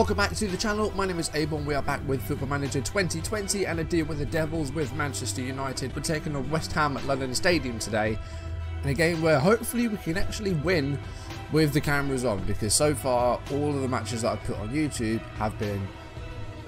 Welcome back to the channel, my name is Abel. We are back with Football Manager 2020 and a deal with the Devils with Manchester United. We're taking on West Ham at London Stadium today. In a game where hopefully we can actually win with the cameras on because so far all of the matches that I've put on YouTube have been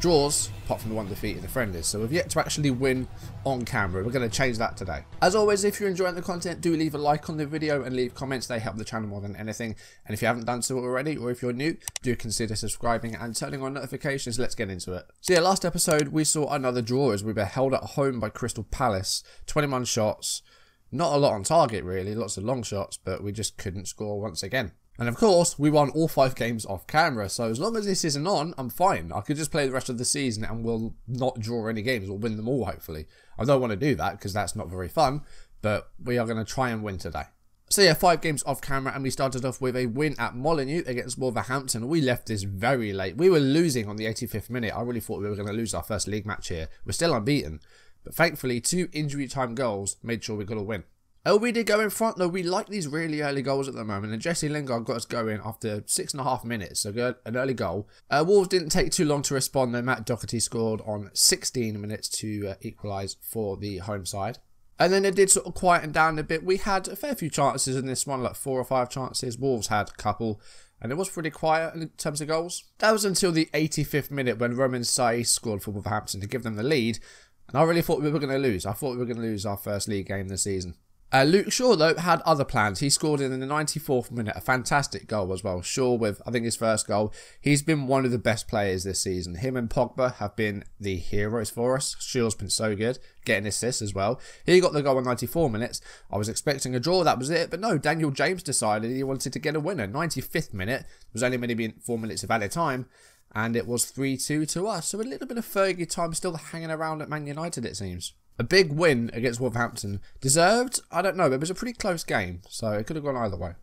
draws, apart from the one defeat in the friendlies. So we've yet to actually win on camera. We're going to change that today. As always, if you're enjoying the content, do leave a like on the video and leave comments. They help the channel more than anything. And if you haven't done so already, or if you're new, do consider subscribing and turning on notifications. Let's get into it. So yeah, last episode, we saw another draw as we were held at home by Crystal Palace. 21 shots. Not a lot on target, really. Lots of long shots, but we just couldn't score once again. And of course, we won all five games off camera, so as long as this isn't on, I'm fine. I could just play the rest of the season and we'll not draw any games. We'll win them all, hopefully. I don't want to do that because that's not very fun, but we are going to try and win today. So yeah, five games off camera, and we started off with a win at Molineux against Wolverhampton. We left this very late. We were losing on the 85th minute. I really thought we were going to lose our first league match here. We're still unbeaten, but thankfully, two injury time goals made sure we got a win. Oh, we did go in front though. We like these really early goals at the moment, and Jesse Lingard got us going after six and a half minutes. So good, an early goal. Uh, Wolves didn't take too long to respond though. Matt Doherty scored on 16 minutes to uh, equalise for the home side. And then it did sort of quieten down a bit. We had a fair few chances in this one, like four or five chances. Wolves had a couple, and it was pretty quiet in terms of goals. That was until the 85th minute when Romain Saïss scored for Wolverhampton to give them the lead. And I really thought we were going to lose. I thought we were going to lose our first league game this season. Uh, Luke Shaw, though, had other plans. He scored in the 94th minute, a fantastic goal as well. Shaw with, I think, his first goal. He's been one of the best players this season. Him and Pogba have been the heroes for us. Shaw's been so good, getting assists as well. He got the goal in 94 minutes. I was expecting a draw, that was it. But no, Daniel James decided he wanted to get a winner. 95th minute, was only meant to be four minutes of added time. And it was 3-2 to us. So a little bit of Fergie time still hanging around at Man United, it seems. A big win against Wolverhampton. Deserved? I don't know. It was a pretty close game, so it could have gone either way.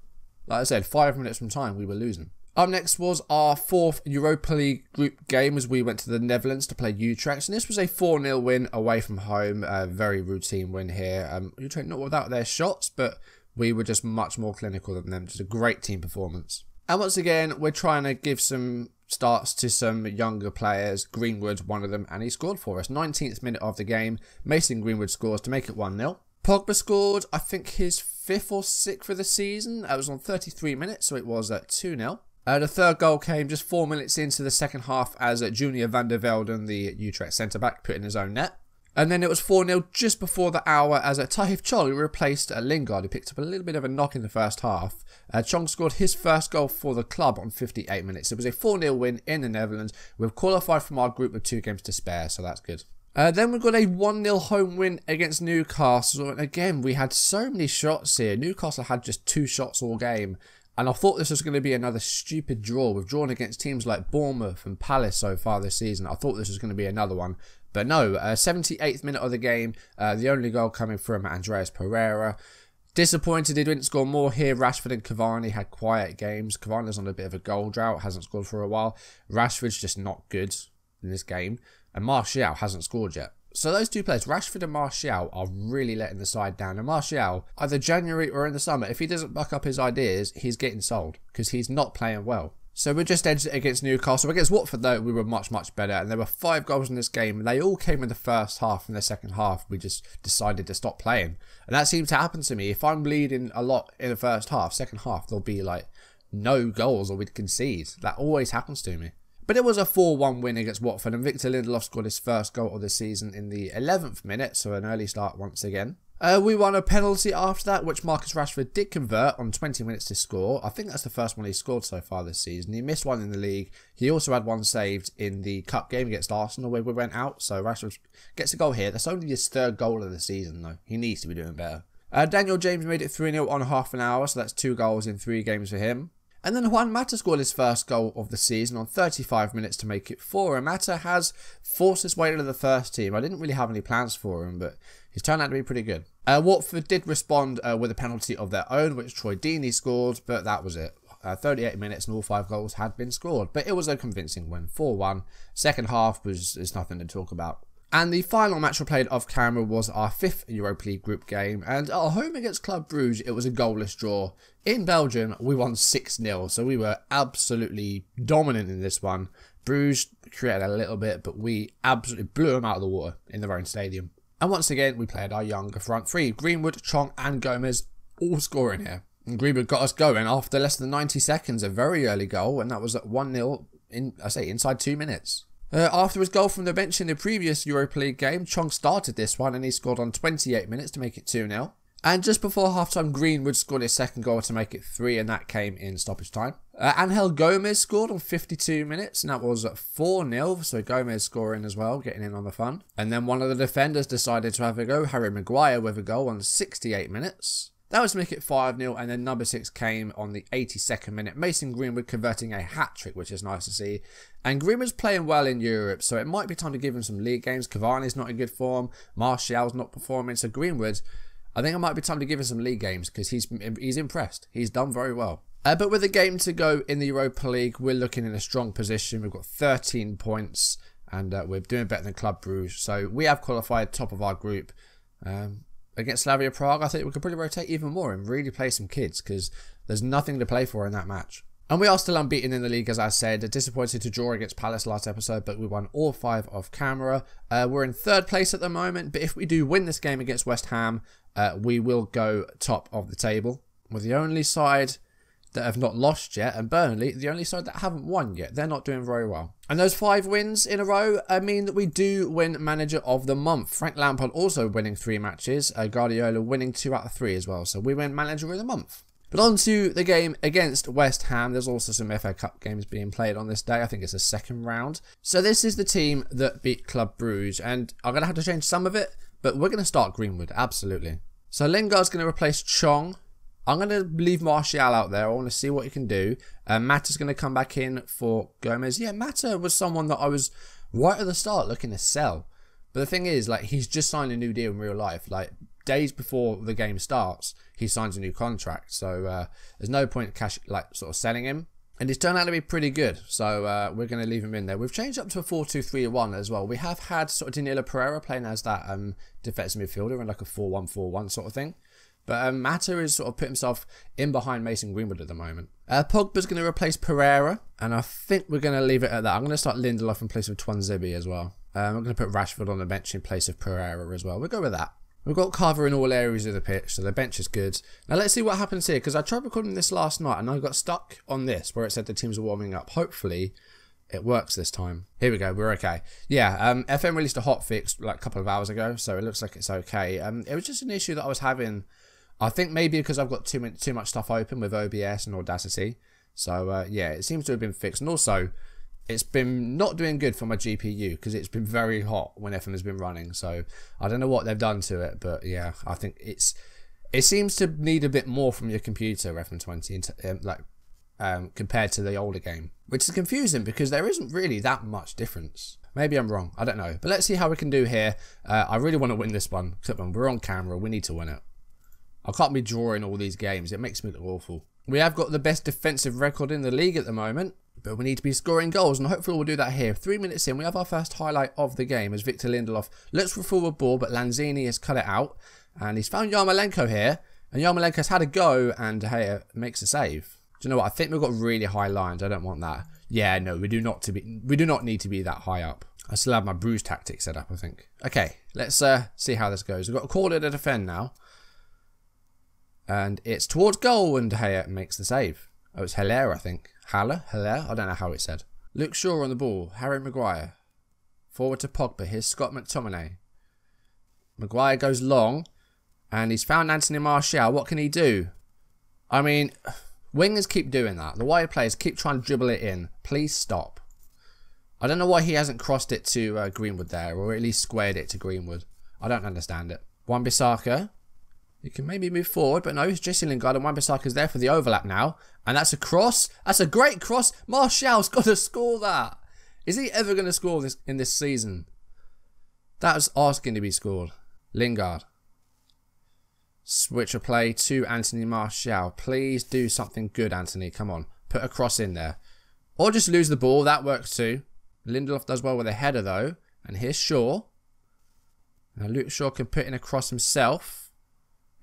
Like I said, five minutes from time, we were losing. Up next was our fourth Europa League group game as we went to the Netherlands to play Utrecht. And this was a 4-0 win away from home. A very routine win here. Um, Utrecht not without their shots, but we were just much more clinical than them. Just a great team performance. And once again, we're trying to give some starts to some younger players. Greenwood, one of them, and he scored for us. 19th minute of the game. Mason Greenwood scores to make it 1 0. Pogba scored, I think, his fifth or sixth for the season. That was on 33 minutes, so it was at 2 0. Uh, the third goal came just four minutes into the second half as uh, Junior van der Velden, the Utrecht centre back, put in his own net. And then it was 4 0 just before the hour as a Tahith Chong replaced uh, Lingard, who picked up a little bit of a knock in the first half. Uh, Chong scored his first goal for the club on 58 minutes. It was a 4 0 win in the Netherlands. We've qualified from our group with two games to spare, so that's good. Uh, then we got a 1 0 home win against Newcastle. And again, we had so many shots here. Newcastle had just two shots all game. And I thought this was going to be another stupid draw. We've drawn against teams like Bournemouth and Palace so far this season. I thought this was going to be another one. But no, uh, 78th minute of the game, uh, the only goal coming from Andreas Pereira. Disappointed he didn't score more here. Rashford and Cavani had quiet games. Cavani's on a bit of a goal drought, hasn't scored for a while. Rashford's just not good in this game. And Martial hasn't scored yet. So those two players, Rashford and Martial, are really letting the side down. And Martial, either January or in the summer, if he doesn't buck up his ideas, he's getting sold because he's not playing well. So we just edged it against Newcastle. Against Watford, though, we were much, much better. And there were five goals in this game. And they all came in the first half. In the second half, we just decided to stop playing. And that seems to happen to me. If I'm leading a lot in the first half, second half, there'll be like no goals or we'd concede. That always happens to me. But it was a 4-1 win against Watford. And Victor Lindelof scored his first goal of the season in the 11th minute. So an early start once again. Uh, we won a penalty after that, which Marcus Rashford did convert on 20 minutes to score. I think that's the first one he scored so far this season. He missed one in the league. He also had one saved in the cup game against Arsenal where we went out. So Rashford gets a goal here. That's only his third goal of the season, though. He needs to be doing better. Uh, Daniel James made it 3 0 on half an hour, so that's two goals in three games for him. And then Juan Mata scored his first goal of the season on 35 minutes to make it four. And Mata has forced his way into the first team. I didn't really have any plans for him, but he's turned out to be pretty good. Uh, Watford did respond uh, with a penalty of their own, which Troy Deeney scored, but that was it. Uh, 38 minutes and all five goals had been scored, but it was a convincing win, 4-1. Second half was is nothing to talk about. And the final match we played off camera was our fifth Europa League group game. And at home against Club Brugge, it was a goalless draw. In Belgium, we won 6-0, so we were absolutely dominant in this one. Bruges created a little bit, but we absolutely blew them out of the water in their own stadium. And once again, we played our younger front three. Greenwood, Chong and Gomez all scoring here. And Greenwood got us going after less than 90 seconds, a very early goal, and that was at 1-0, in, I say, inside two minutes. Uh, after his goal from the bench in the previous Europa League game, Chong started this one and he scored on 28 minutes to make it 2-0. And just before halftime, Greenwood scored his second goal to make it 3 and that came in stoppage time. Uh, Angel Gomez scored on 52 minutes and that was 4-0, so Gomez scoring as well, getting in on the fun. And then one of the defenders decided to have a go, Harry Maguire with a goal on 68 minutes. That was to make it 5 0, and then number 6 came on the 82nd minute. Mason Greenwood converting a hat trick, which is nice to see. And Greenwood's playing well in Europe, so it might be time to give him some league games. Cavani's not in good form, Martial's not performing, so Greenwood, I think it might be time to give him some league games because he's he's impressed. He's done very well. Uh, but with a game to go in the Europa League, we're looking in a strong position. We've got 13 points, and uh, we're doing better than Club Bruges. So we have qualified top of our group. Um, against Slavia Prague, I think we could probably rotate even more and really play some kids because there's nothing to play for in that match. And we are still unbeaten in the league, as I said. Disappointed to draw against Palace last episode, but we won all five off camera. Uh, we're in third place at the moment, but if we do win this game against West Ham, uh, we will go top of the table. We're the only side that have not lost yet, and Burnley, the only side that haven't won yet. They're not doing very well. And those five wins in a row uh, mean that we do win Manager of the Month. Frank Lampard also winning three matches, uh, Guardiola winning two out of three as well. So we win Manager of the Month. But on to the game against West Ham. There's also some FA Cup games being played on this day. I think it's a second round. So this is the team that beat Club Bruges. And I'm going to have to change some of it, but we're going to start Greenwood, absolutely. So Lingard's going to replace Chong. I'm going to leave Martial out there. I want to see what he can do. Uh, Mata's going to come back in for Gomez. Yeah, Mata was someone that I was right at the start looking to sell. But the thing is, like, he's just signed a new deal in real life. Like, days before the game starts, he signs a new contract. So uh, there's no point cash, like, sort of selling him. And he's turned out to be pretty good. So uh, we're going to leave him in there. We've changed up to a 4-2-3-1 as well. We have had sort of Danilo Pereira playing as that um, defensive midfielder in like a 4-1-4-1 sort of thing. But um, Mata is sort of put himself in behind Mason Greenwood at the moment. Uh, Pogba's going to replace Pereira, and I think we're going to leave it at that. I'm going to start Lindelof in place of Tuanzebe as well. Um, I'm going to put Rashford on the bench in place of Pereira as well. We'll go with that. We've got cover in all areas of the pitch, so the bench is good. Now let's see what happens here, because I tried recording this last night, and I got stuck on this, where it said the teams are warming up. Hopefully, it works this time. Here we go, we're okay. Yeah, um, FM released a hot fix like a couple of hours ago, so it looks like it's okay. Um, it was just an issue that I was having I think maybe because I've got too much, too much stuff open with OBS and Audacity. So uh, yeah, it seems to have been fixed. And also, it's been not doing good for my GPU because it's been very hot when FM has been running. So I don't know what they've done to it, but yeah, I think it's it seems to need a bit more from your computer FM20 um, like um, compared to the older game, which is confusing because there isn't really that much difference. Maybe I'm wrong. I don't know. But let's see how we can do here. Uh, I really want to win this one. Except when we're on camera, we need to win it. I can't be drawing all these games. It makes me look awful. We have got the best defensive record in the league at the moment, but we need to be scoring goals, and hopefully we'll do that here. Three minutes in, we have our first highlight of the game as Victor Lindelof looks for a forward ball, but Lanzini has cut it out, and he's found Yarmolenko here, and Yarmolenko's had a go, and hey, makes a save. Do you know what? I think we've got really high lines. I don't want that. Yeah, no, we do not to be. We do not need to be that high up. I still have my Bruges tactic set up, I think. Okay, let's uh, see how this goes. We've got a corner to defend now. And it's towards goal, and Hayer makes the save. Oh, it's Hilaire, I think. Haller? Hilaire? I don't know how it's said. Luke Shaw on the ball. Harry Maguire. Forward to Pogba. Here's Scott McTominay. Maguire goes long, and he's found Anthony Martial. What can he do? I mean, wingers keep doing that. The wide players keep trying to dribble it in. Please stop. I don't know why he hasn't crossed it to uh, Greenwood there, or at least squared it to Greenwood. I don't understand it. Wan-Bissaka you can maybe move forward, but no, it's Jesse Lingard and Wan-Bissaka's there for the overlap now. And that's a cross. That's a great cross. Martial's got to score that. Is he ever going to score this in this season? That was asking to be scored. Lingard. Switch a play to Anthony Martial. Please do something good, Anthony. Come on. Put a cross in there. Or just lose the ball. That works too. Lindelof does well with a header, though. And here's Shaw. Now Luke Shaw can put in a cross himself.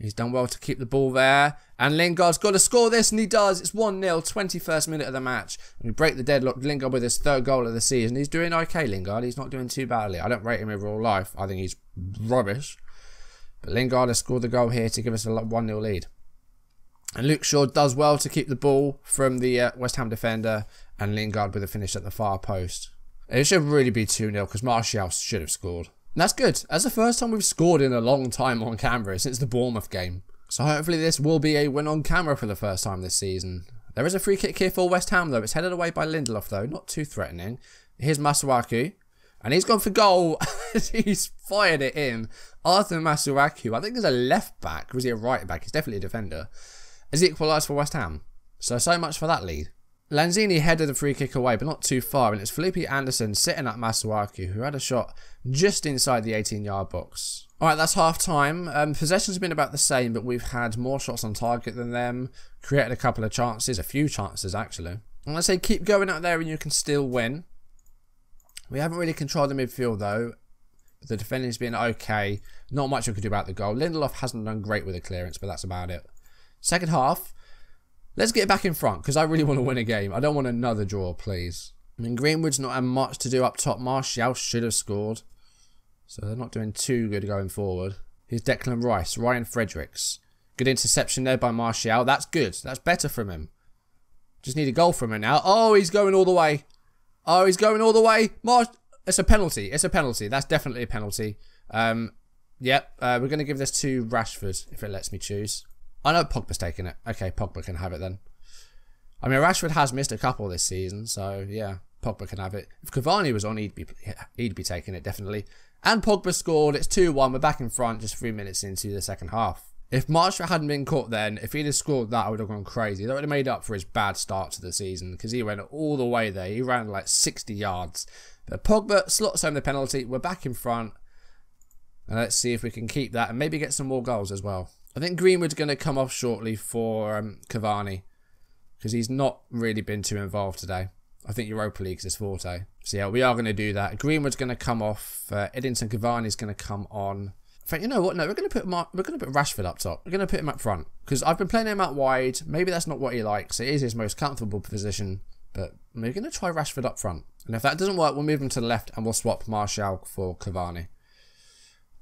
He's done well to keep the ball there. And Lingard's got to score this, and he does. It's 1 0, 21st minute of the match. And we break the deadlock. Lingard with his third goal of the season. He's doing okay, Lingard. He's not doing too badly. I don't rate him in real life. I think he's rubbish. But Lingard has scored the goal here to give us a 1 0 lead. And Luke Shaw does well to keep the ball from the uh, West Ham defender. And Lingard with a finish at the far post. It should really be 2 0 because Martial should have scored. That's good. That's the first time we've scored in a long time on camera since the Bournemouth game. So hopefully this will be a win on camera for the first time this season. There is a free kick here for West Ham though. It's headed away by Lindelof though. Not too threatening. Here's Masuaku. And he's gone for goal. he's fired it in. Arthur Masuaku. I think there's a left back. Was he a right back? He's definitely a defender. Has equalised for West Ham. So, so much for that lead. Lanzini headed the free kick away, but not too far, and it's Felipe Anderson sitting at Masuaku, who had a shot just inside the 18-yard box. Alright, that's half time. Um, possession's been about the same, but we've had more shots on target than them, created a couple of chances, a few chances actually. And I say keep going out there and you can still win. We haven't really controlled the midfield though. The defending's been okay. Not much we could do about the goal. Lindelof hasn't done great with the clearance, but that's about it. Second half, Let's get back in front because I really want to win a game. I don't want another draw, please. I mean, Greenwood's not had much to do up top. Martial should have scored. So they're not doing too good going forward. Here's Declan Rice, Ryan Fredericks. Good interception there by Martial. That's good. That's better from him. Just need a goal from him now. Oh, he's going all the way. Oh, he's going all the way. Mar it's a penalty. It's a penalty. That's definitely a penalty. Um, yep. Uh, we're going to give this to Rashford if it lets me choose. I know Pogba's taking it. Okay, Pogba can have it then. I mean, Rashford has missed a couple this season, so yeah, Pogba can have it. If Cavani was on, he'd be he'd be taking it definitely. And Pogba scored. It's 2-1. We're back in front just three minutes into the second half. If Martial hadn't been caught then, if he'd have scored that, I would have gone crazy. That would have made up for his bad start to the season because he went all the way there. He ran like 60 yards. But Pogba slots home the penalty. We're back in front. And let's see if we can keep that and maybe get some more goals as well. I think Greenwood's going to come off shortly for um, Cavani because he's not really been too involved today. I think Europa League's his forte. So yeah, we are going to do that. Greenwood's going to come off. Uh, Edinson Cavani's going to come on. In fact, you know what? No, we're going to put Mar we're going to put Rashford up top. We're going to put him up front because I've been playing him out wide. Maybe that's not what he likes. It is his most comfortable position, but we're going to try Rashford up front. And if that doesn't work, we'll move him to the left and we'll swap Martial for Cavani.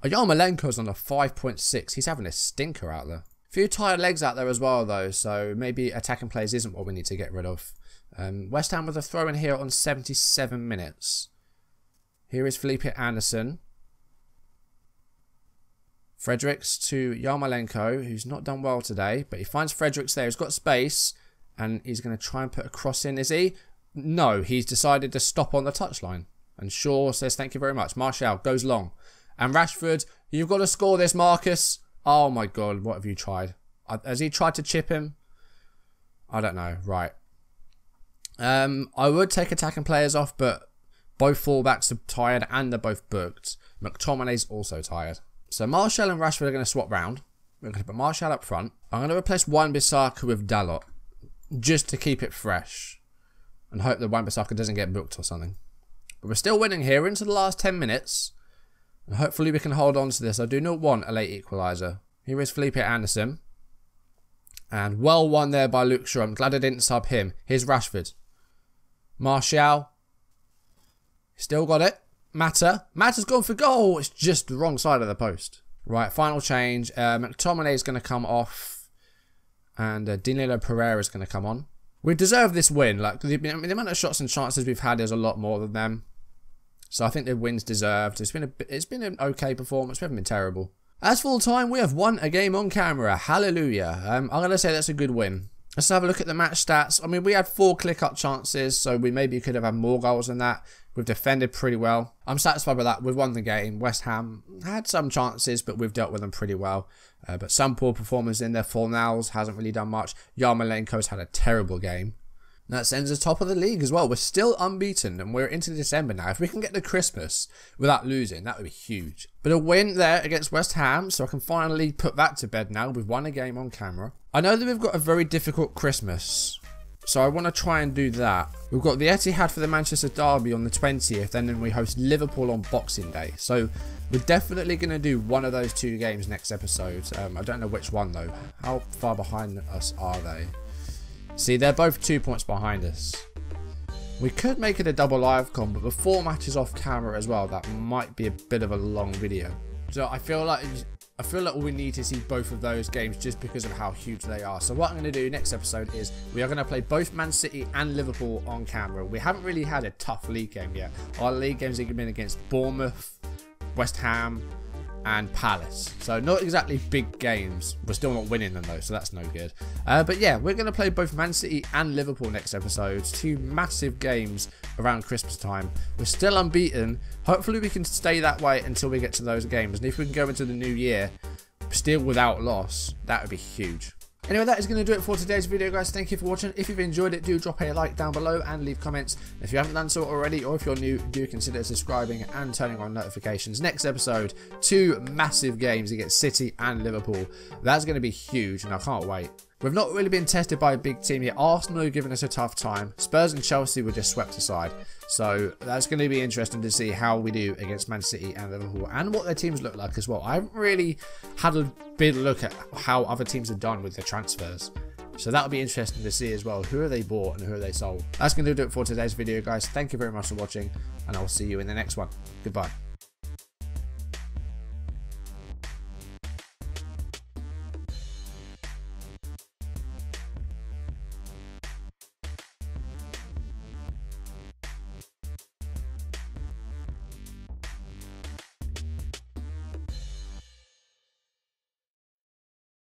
Yarmolenko's on a 5.6. He's having a stinker out there. Few tired legs out there as well, though, so maybe attacking players isn't what we need to get rid of. Um, West Ham with a throw in here on 77 minutes. Here is Felipe Anderson. Fredericks to Yarmolenko, who's not done well today, but he finds Fredericks there. He's got space, and he's going to try and put a cross in, is he? No, he's decided to stop on the touchline. And Shaw says, thank you very much. Martial goes long. And Rashford, you've got to score this, Marcus. Oh my god, what have you tried? Uh, has he tried to chip him? I don't know. Right. Um, I would take attacking players off, but both fullbacks are tired and they're both booked. McTominay's also tired. So Martial and Rashford are going to swap round. We're going to put Martial up front. I'm going to replace Wan-Bissaka with Dalot. Just to keep it fresh. And hope that Wan-Bissaka doesn't get booked or something. But we're still winning here into the last 10 minutes. Hopefully we can hold on to this. I do not want a late equaliser. Here is Felipe Anderson. And well won there by Luke Shaw. I'm glad I didn't sub him. Here's Rashford. Martial. Still got it. Mata. Mata's gone for goal. It's just the wrong side of the post. Right, final change. Uh, McTominay is going to come off. And uh, Danilo Pereira is going to come on. We deserve this win. Like the, the amount of shots and chances we've had is a lot more than them. So I think the win's deserved. It's been a it's been an okay performance. We haven't been terrible. As the time, we have won a game on camera. Hallelujah. Um, I'm going to say that's a good win. Let's have a look at the match stats. I mean, we had four clear-cut chances, so we maybe could have had more goals than that. We've defended pretty well. I'm satisfied with that. We've won the game. West Ham had some chances, but we've dealt with them pretty well. Uh, but some poor performers in there. Fornals hasn't really done much. Yarmolenko's had a terrible game. That sends us top of the league as well. We're still unbeaten and we're into December now. If we can get to Christmas without losing, that would be huge. But a win there against West Ham, so I can finally put that to bed now. We've won a game on camera. I know that we've got a very difficult Christmas. So I want to try and do that. We've got the Etihad for the Manchester Derby on the 20th, and then we host Liverpool on Boxing Day. So we're definitely going to do one of those two games next episode. Um, I don't know which one though. How far behind us are they? See, they're both two points behind us. We could make it a double live con, but the four matches off camera as well, that might be a bit of a long video. So I feel like I feel like we need to see both of those games just because of how huge they are. So what I'm going to do next episode is we are going to play both Man City and Liverpool on camera. We haven't really had a tough league game yet. Our league games have been against Bournemouth, West Ham, and Palace. So not exactly big games. We're still not winning them though, so that's no good. Uh, but yeah, we're going to play both Man City and Liverpool next episode. Two massive games around Christmas time. We're still unbeaten. Hopefully we can stay that way until we get to those games. And if we can go into the new year still without loss, that would be huge. Anyway, that is going to do it for today's video, guys. Thank you for watching. If you've enjoyed it, do drop a like down below and leave comments. If you haven't done so already, or if you're new, do consider subscribing and turning on notifications. Next episode, two massive games against City and Liverpool. That's going to be huge, and I can't wait. We've not really been tested by a big team yet. Arsenal have given us a tough time. Spurs and Chelsea were just swept aside. So that's going to be interesting to see how we do against Man City and Liverpool and what their teams look like as well. I haven't really had a big look at how other teams have done with their transfers. So that'll be interesting to see as well. Who are they bought and who are they sold? That's going to do it for today's video, guys. Thank you very much for watching, and I'll see you in the next one. Goodbye.